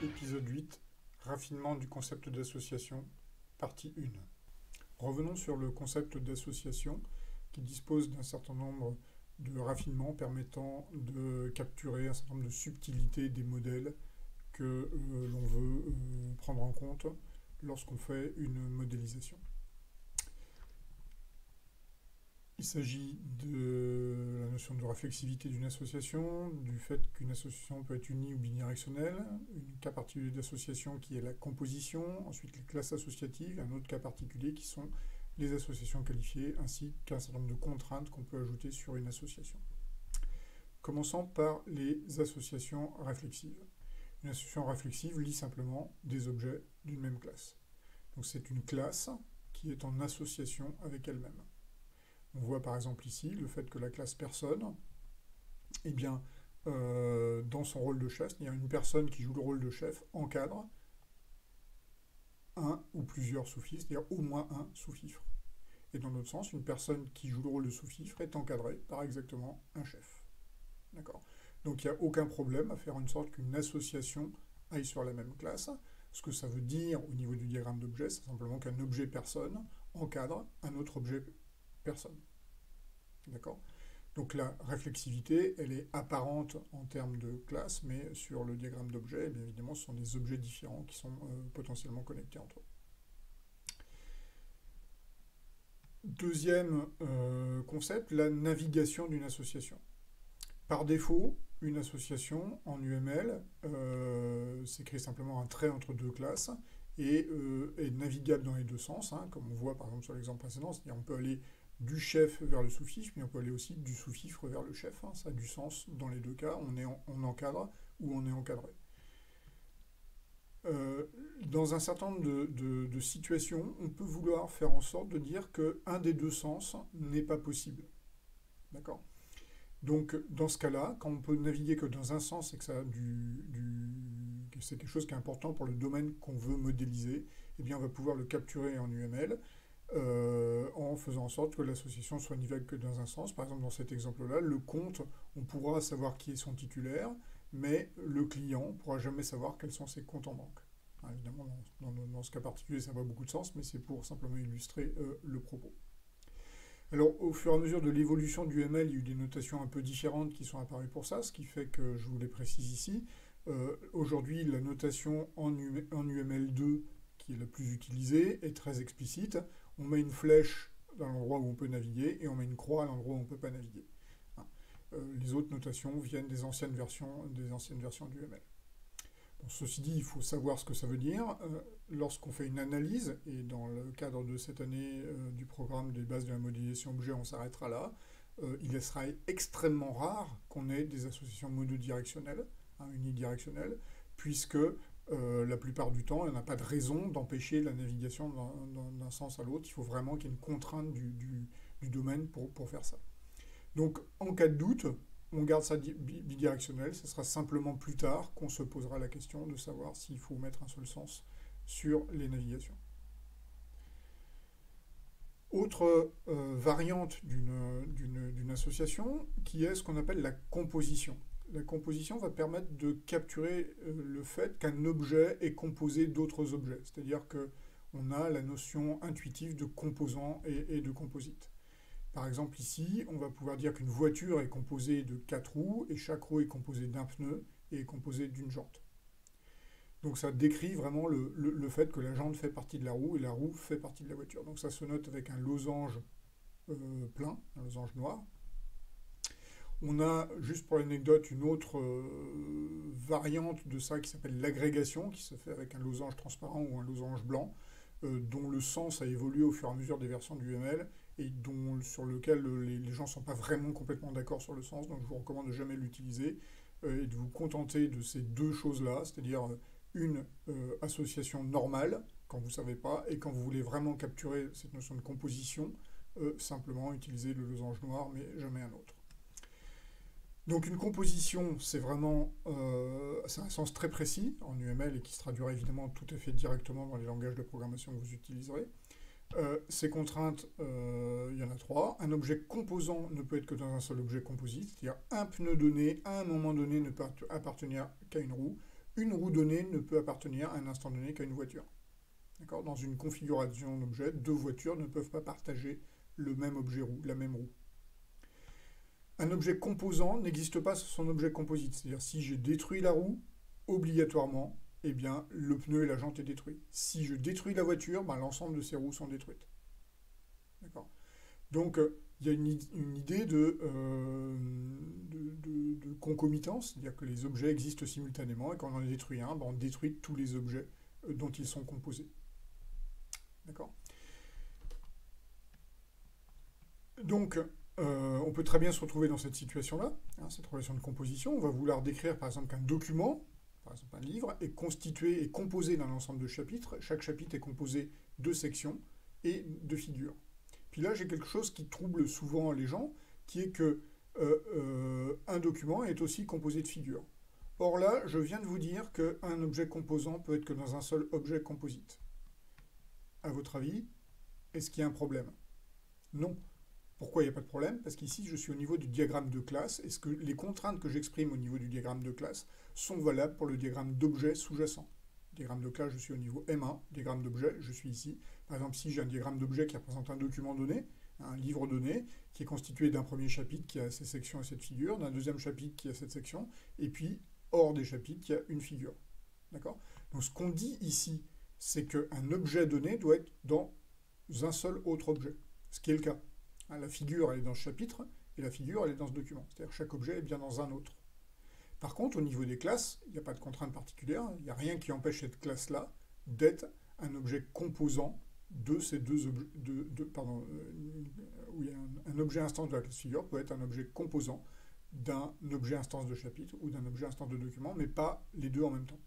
Épisode 8 Raffinement du concept d'association, partie 1. Revenons sur le concept d'association qui dispose d'un certain nombre de raffinements permettant de capturer un certain nombre de subtilités des modèles que euh, l'on veut euh, prendre en compte lorsqu'on fait une modélisation. Il s'agit de la notion de réflexivité d'une association, du fait qu'une association peut être unie ou bidirectionnelle, un cas particulier d'association qui est la composition, ensuite les classes associatives, et un autre cas particulier qui sont les associations qualifiées, ainsi qu'un certain nombre de contraintes qu'on peut ajouter sur une association. Commençons par les associations réflexives. Une association réflexive lit simplement des objets d'une même classe. Donc c'est une classe qui est en association avec elle-même. On voit par exemple ici le fait que la classe personne, eh bien, euh, dans son rôle de chef, il y a une personne qui joue le rôle de chef encadre un ou plusieurs sous-fifres, c'est-à-dire au moins un sous-fifre. Et dans l'autre sens, une personne qui joue le rôle de sous-fifre est encadrée par exactement un chef. Donc il n'y a aucun problème à faire en sorte qu'une association aille sur la même classe. Ce que ça veut dire au niveau du diagramme d'objet, c'est simplement qu'un objet personne encadre un autre objet personne. D'accord? Donc la réflexivité, elle est apparente en termes de classe, mais sur le diagramme d'objets, eh bien évidemment, ce sont des objets différents qui sont euh, potentiellement connectés entre eux. Deuxième euh, concept, la navigation d'une association. Par défaut, une association en UML euh, s'écrit simplement un trait entre deux classes et est navigable dans les deux sens, hein, comme on voit par exemple sur l'exemple précédent, c'est-à-dire on peut aller du chef vers le sous-fifre, mais on peut aller aussi du sous-fifre vers le chef. Hein. Ça a du sens dans les deux cas, on, est encadre ou on est encadré. Euh, dans un certain nombre de, situations, on peut vouloir faire en sorte de dire qu'un des deux sens n'est pas possible. D'accord? Donc, dans ce cas-là, quand on peut naviguer que dans un sens et que, du, c'est quelque chose qui est important pour le domaine qu'on veut modéliser, eh bien, on va pouvoir le capturer en UML euh, en faisant en sorte que l'association soit nivelle que dans un sens. Par exemple, dans cet exemple-là, le compte, on pourra savoir qui est son titulaire, mais le client ne pourra jamais savoir quels sont ses comptes en banque. évidemment, dans, ce cas particulier, ça n'a pas beaucoup de sens, mais c'est pour simplement illustrer euh, le propos. Alors, au fur et à mesure de l'évolution du ML, il y a eu des notations un peu différentes qui sont apparues pour ça, ce qui fait que je vous les précise ici. Euh, aujourd'hui, la notation en, en UML2 qui est la plus utilisée est très explicite on met une flèche dans l'endroit où on peut naviguer et on met une croix à l'endroit où on ne peut pas naviguer. Hein. Euh, les autres notations viennent des anciennes versions, des anciennes versions du ML. ceci dit, il faut savoir ce que ça veut dire. Euh, lorsqu'on fait une analyse, et dans le cadre de cette année euh, du programme des bases de la modélisation objet, on s'arrêtera là, il sera extrêmement rare qu'on ait des associations monodirectionnelles, hein, unidirectionnelles, puisque euh, la plupart du temps, il n'y a pas de raison d'empêcher la navigation d'un sens à l'autre. Il faut vraiment qu'il y ait une contrainte du, domaine pour, faire ça. Donc, en cas de doute, on garde ça bidirectionnel. Ce sera simplement plus tard qu'on se posera la question de savoir s'il faut mettre un seul sens sur les navigations. Autre euh, variante d'une association qui est ce qu'on appelle la composition la composition va permettre de capturer euh, le fait qu'un objet est composé d'autres objets. C'est-à-dire qu'on a la notion intuitive de composant et, de composite. Par exemple, ici, on va pouvoir dire qu'une voiture est composée de quatre roues et chaque roue est composée d'un pneu et est composée d'une jante. Donc ça décrit vraiment le, fait que la jante fait partie de la roue et la roue fait partie de la voiture. Donc ça se note avec un losange euh, plein, un losange noir. On a, juste pour l'anecdote, une autre euh, variante de ça qui s'appelle l'agrégation, qui se fait avec un losange transparent ou un losange blanc, euh, dont le sens a évolué au fur et à mesure des versions du ML et dont, sur lequel euh, les, gens ne sont pas vraiment complètement d'accord sur le sens, donc je vous recommande de jamais l'utiliser et de vous contenter de ces deux choses-là, c'est-à-dire une association normale, quand vous ne savez pas, et quand vous voulez vraiment capturer cette notion de composition, simplement utiliser le losange noir, mais jamais un autre. Donc une composition, c'est vraiment, euh, un sens très précis en UML et qui se traduira évidemment tout à fait directement dans les langages de programmation que vous utiliserez. Euh, ces contraintes, euh, il y en a trois. Un objet composant ne peut être que dans un seul objet composite, c'est-à-dire un pneu donné, à un moment donné, ne peut appartenir qu'à une roue. une roue donnée ne peut appartenir à un instant donné qu'à une voiture. Dans une configuration d'objet, deux voitures ne peuvent pas partager le même objet roue, la même roue. Un objet composant n'existe pas sur son objet composite. C'est-à-dire si j'ai détruit la roue, obligatoirement, eh bien, le pneu et la jante est détruit. Si je détruis la voiture, ben, l'ensemble de ces roues sont détruites. Donc, euh, il y a une, idée euh, de, de, concomitance, c'est-à-dire que les objets existent simultanément et quand on en détruit un, ben, on détruit tous les objets euh, dont ils sont composés. D'accord? Donc, on peut très bien se retrouver dans cette situation-là, hein, cette relation de composition. On va vouloir décrire, par exemple, qu'un document, par exemple un livre, est constitué et composé d'un ensemble de chapitres. Chaque chapitre est composé de sections et de figures. Puis là, j'ai quelque chose qui trouble souvent les gens, qui est que euh, euh, un document est aussi composé de figures. Or là, je viens de vous dire qu'un objet composant peut être que dans un seul objet composite. À votre avis, est-ce qu'il y a un problème? Non. Pourquoi il n'y a pas de problème? Parce qu'ici, je suis au niveau du diagramme de classe. Est-ce que les contraintes que j'exprime au niveau du diagramme de classe sont valables pour le diagramme d'objet sous-jacent Diagramme de classe, je suis au niveau M1. Diagramme d'objet, je suis ici. Par exemple, si j'ai un diagramme d'objet qui représente un document donné, un livre donné, qui est constitué d'un premier chapitre qui a ses sections et cette figure, d'un deuxième chapitre qui a cette section, et puis, hors des chapitres, qui a une figure. D'accord? Donc, ce qu'on dit ici, c'est qu'un objet donné doit être dans un seul autre objet, ce qui est le cas. Hein, la figure, elle est dans ce chapitre, et la figure, elle est dans ce document. C'est-à-dire chaque objet est bien dans un autre. Par contre, au niveau des classes, il n'y a pas de contrainte particulière, il n'y a rien qui empêche cette classe-là d'être un objet composant de ces deux objets. Euh, un, objet instance de la classe figure peut être un objet composant d'un objet instance de chapitre ou d'un objet instance de document, mais pas les deux en même temps.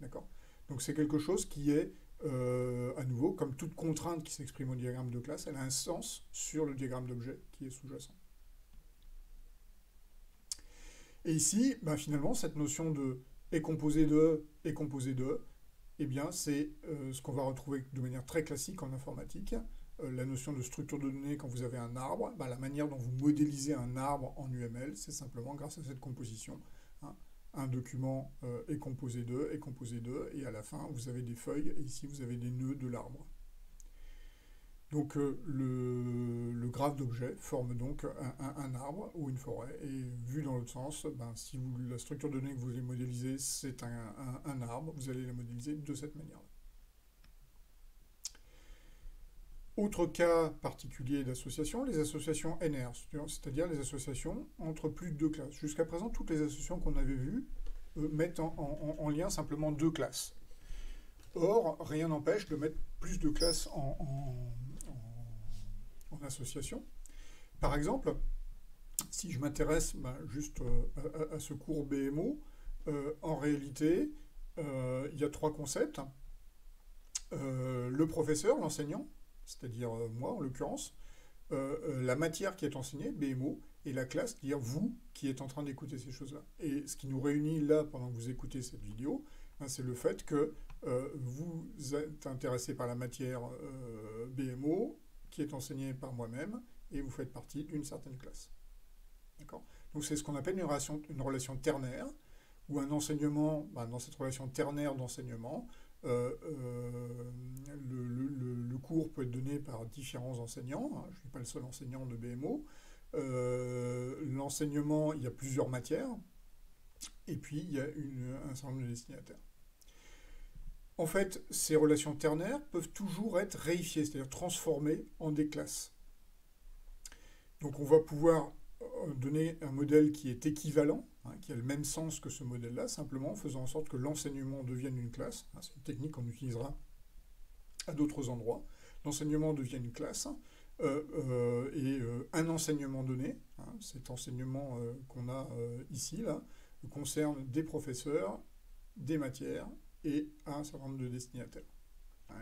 D'accord? Donc c'est quelque chose qui est euh, à nouveau, comme toute contrainte qui s'exprime au diagramme de classe, elle a un sens sur le diagramme d'objet qui est sous-jacent. Et ici, ben, finalement, cette notion de est composé de est composé de, eh bien, c'est euh, ce qu'on va retrouver de manière très classique en informatique. Euh, la notion de structure de données quand vous avez un arbre, ben, la manière dont vous modélisez un arbre en UML, c'est simplement grâce à cette composition. Un document euh, est composé de, est composé de, et à la fin, vous avez des feuilles, et ici, vous avez des nœuds de l'arbre. Donc euh, le, graphe d'objet forme donc un, arbre ou une forêt, et vu dans l'autre sens, ben, si la structure de données que vous allez modéliser, c'est un, arbre, vous allez la modéliser de cette manière-là. Autre cas particulier d'association, les associations NR, c'est-à-dire les associations entre plus de deux classes. Jusqu'à présent, toutes les associations qu'on avait vues euh, mettent en, lien simplement deux classes. Or, rien n'empêche de mettre plus de classes en, association. Par exemple, si je m'intéresse ben, juste euh, à, ce cours BMO, euh, en réalité, il y a trois concepts. le professeur, l'enseignant, c'est-à-dire euh, moi en l'occurrence, euh, euh, la matière qui est enseignée, BMO, et la classe, c'est-à-dire vous qui êtes en train d'écouter ces choses-là. Et ce qui nous réunit là pendant que vous écoutez cette vidéo, hein, c'est le fait que vous êtes intéressé par la matière BMO qui est enseignée par moi-même et vous faites partie d'une certaine classe. D'accord? Donc c'est ce qu'on appelle une relation, ternaire, ou un enseignement, bah, dans cette relation ternaire d'enseignement, euh, euh, le, cours peut être donné par différents enseignants. Hein, je ne suis pas le seul enseignant de BMO. Euh, l'enseignement, il y a plusieurs matières. Et puis, il y a un certain nombre de destinataires. En fait, ces relations ternaires peuvent toujours être réifiées, c'est-à-dire transformées en des classes. Donc on va pouvoir donner un modèle qui est équivalent, hein, qui a le même sens que ce modèle-là, simplement en faisant en sorte que l'enseignement devienne une classe. Hein, c'est une technique qu'on utilisera à d'autres endroits. L'enseignement devient une classe euh, euh, et euh, un enseignement donné, hein, cet enseignement qu'on a ici, concerne des professeurs, des matières et un certain nombre de destinataires.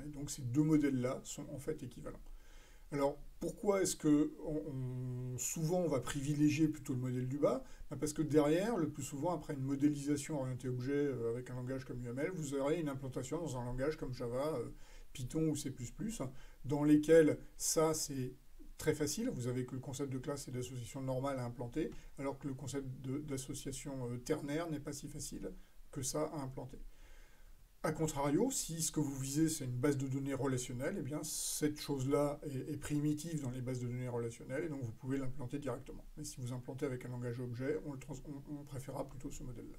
donc ces deux modèles-là sont en fait équivalents. Alors, pourquoi est-ce que souvent on va privilégier plutôt le modèle du bas? Ben, Parce que derrière, le plus souvent, après une modélisation orientée objet euh, avec un langage comme UML, vous aurez une implantation dans un langage comme Java, euh, Python ou C++, dans lesquels ça, c'est très facile. Vous avez que le concept de classe et d'association normale à implanter, alors que le concept d'association euh, ternaire n'est pas si facile que ça à implanter. A contrario, si ce que vous visez c'est une base de données relationnelle, eh bien cette chose-là est, primitive dans les bases de données relationnelles et donc vous pouvez l'implanter directement. Mais si vous implantez avec un langage objet, on, on préférera plutôt ce modèle-là.